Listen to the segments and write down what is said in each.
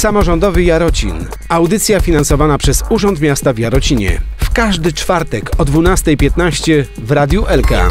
Samorządowy Jarocin. Audycja finansowana przez Urząd Miasta w Jarocinie. W każdy czwartek o 12.15 w Radiu Elka.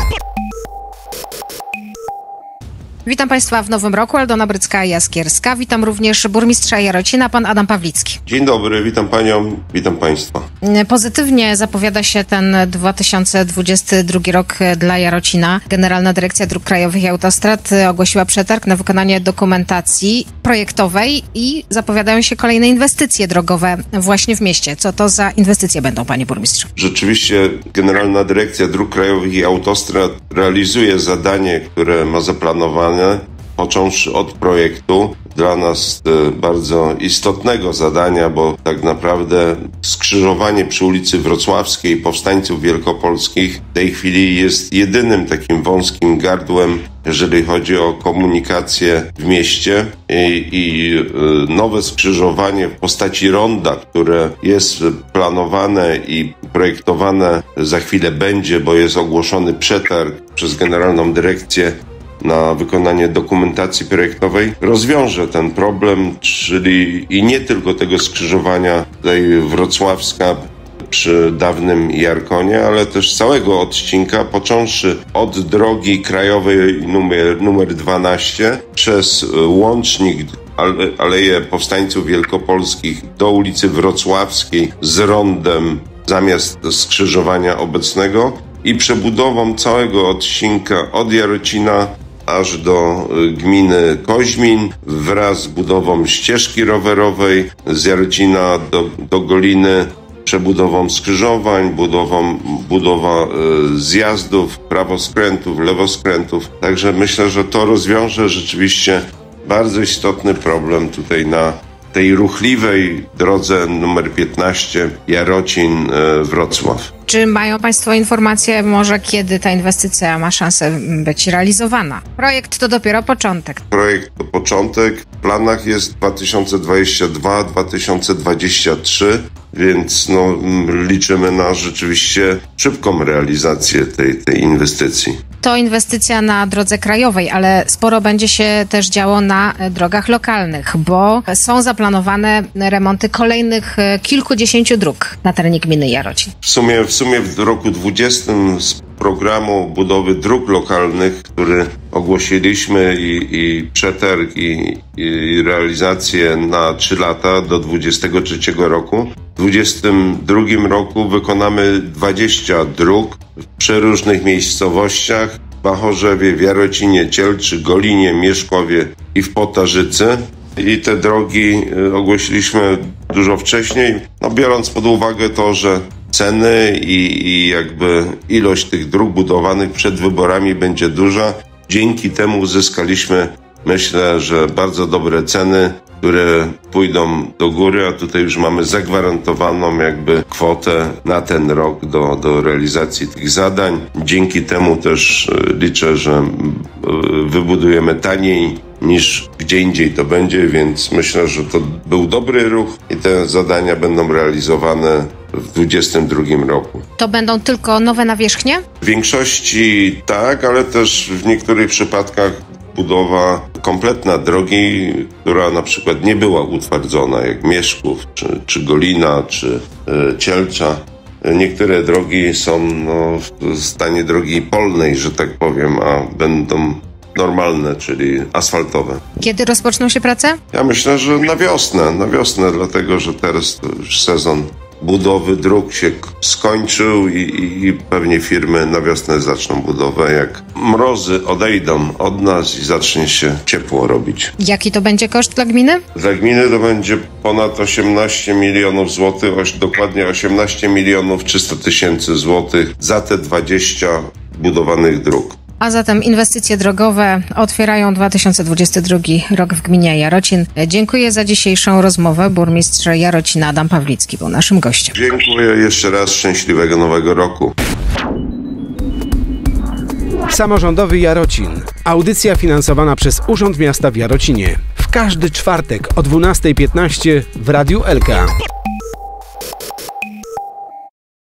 Witam Państwa w nowym roku. Aldona Brycka-Jaskierska. Witam również burmistrza Jarocina, pan Adam Pawlicki. Dzień dobry, witam panią, witam państwa. Pozytywnie zapowiada się ten 2022 rok dla Jarocina. Generalna Dyrekcja Dróg Krajowych i Autostrad ogłosiła przetarg na wykonanie dokumentacji projektowej i zapowiadają się kolejne inwestycje drogowe właśnie w mieście. Co to za inwestycje będą, panie burmistrzu? Rzeczywiście Generalna Dyrekcja Dróg Krajowych i Autostrad realizuje zadanie, które ma zaplanowane począwszy od projektu, dla nas e, bardzo istotnego zadania, bo tak naprawdę skrzyżowanie przy ulicy Wrocławskiej Powstańców Wielkopolskich w tej chwili jest jedynym takim wąskim gardłem, jeżeli chodzi o komunikację w mieście. I, i e, nowe skrzyżowanie w postaci ronda, które jest planowane i projektowane za chwilę będzie, bo jest ogłoszony przetarg przez Generalną Dyrekcję na wykonanie dokumentacji projektowej rozwiąże ten problem, czyli i nie tylko tego skrzyżowania tutaj Wrocławska przy dawnym Jarkonie, ale też całego odcinka, począwszy od drogi krajowej numer, numer 12 przez łącznik Aleję Powstańców Wielkopolskich do ulicy Wrocławskiej z rondem zamiast skrzyżowania obecnego i przebudową całego odcinka od Jarocina aż do y, gminy Koźmin wraz z budową ścieżki rowerowej z Jarocina do, do Goliny przebudową skrzyżowań, budową, budowa y, zjazdów, prawoskrętów, lewoskrętów. Także myślę, że to rozwiąże rzeczywiście bardzo istotny problem tutaj na tej ruchliwej drodze numer 15 Jarocin-Wrocław. Czy mają Państwo informacje może kiedy ta inwestycja ma szansę być realizowana? Projekt to dopiero początek. Projekt to początek. W planach jest 2022-2023, więc no, liczymy na rzeczywiście szybką realizację tej, tej inwestycji. To inwestycja na drodze krajowej, ale sporo będzie się też działo na drogach lokalnych, bo są zaplanowane remonty kolejnych e, kilkudziesięciu dróg na terenie gminy Jarocin. W sumie, w sumie w roku 20 z programu budowy dróg lokalnych, który ogłosiliśmy i, i przetarg i, i realizację na 3 lata do 23 roku. W 2022 roku wykonamy 20 dróg w przeróżnych miejscowościach. W Bachorzewie, w Jarocinie, Cielczy, Golinie, Mieszkowie i w Potarzycy i te drogi y, ogłosiliśmy dużo wcześniej, no biorąc pod uwagę to, że ceny i, i jakby ilość tych dróg budowanych przed wyborami będzie duża. Dzięki temu uzyskaliśmy, myślę, że bardzo dobre ceny, które pójdą do góry, a tutaj już mamy zagwarantowaną jakby kwotę na ten rok do, do realizacji tych zadań. Dzięki temu też y, liczę, że y, wybudujemy taniej niż gdzie indziej to będzie, więc myślę, że to był dobry ruch i te zadania będą realizowane w 2022 roku. To będą tylko nowe nawierzchnie? W większości tak, ale też w niektórych przypadkach budowa kompletna drogi, która na przykład nie była utwardzona, jak Mieszków, czy, czy Golina, czy y, Cielcza. Niektóre drogi są no, w stanie drogi polnej, że tak powiem, a będą normalne, czyli asfaltowe. Kiedy rozpoczną się prace? Ja myślę, że na wiosnę, na wiosnę, dlatego że teraz już sezon budowy dróg się skończył i, i, pewnie firmy na wiosnę zaczną budowę, jak mrozy odejdą od nas i zacznie się ciepło robić. Jaki to będzie koszt dla gminy? Dla gminy to będzie ponad 18 milionów złotych, dokładnie 18 milionów 300 tysięcy złotych za te 20 budowanych dróg. A zatem inwestycje drogowe otwierają 2022 rok w gminie Jarocin. Dziękuję za dzisiejszą rozmowę. Burmistrz Jarocina Adam Pawlicki był naszym gościem. Dziękuję jeszcze raz. Szczęśliwego nowego roku. Samorządowy Jarocin. Audycja finansowana przez Urząd Miasta w Jarocinie. W każdy czwartek o 12.15 w Radiu Elka.